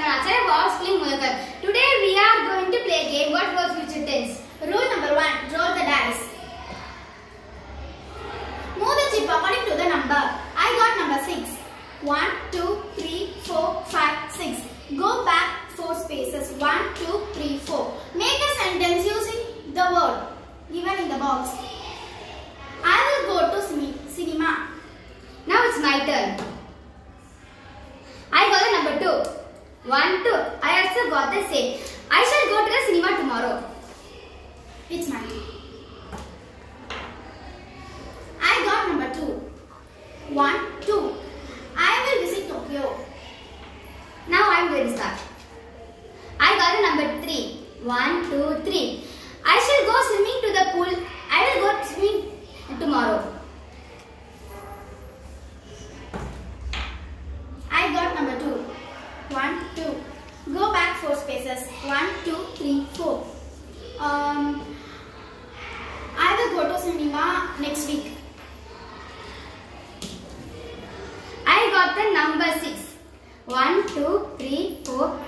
Mudra. We are from grade 7 Achariya Boss Schooling Mulakar. Today we are going to play a game what for future tense. Rule number one, roll the dice. Move the chip according to the number. I got number 6. 1, 2, 3, 4, 5, 6. Go back 4 spaces. 1, 2, 3, 4. Make a sentence using the word given in the box. I will go to cine- cinema. Now it's my turn. I got the number 2. 1, 2. I also got the same. I shall go to the cinema tomorrow. It's mine. I got number 2. 1, 2. I will visit Tokyo. Now I am going to start. I got the number 3. 1, 2, 3. I shall go swimming to the pool. I will go swimming tomorrow. I got number 2. 1, 2. Go back 4 spaces. 1, 2, 3, 4. Um, I will go to cinema next week. I got the number 6. 1, 2, 3, 4,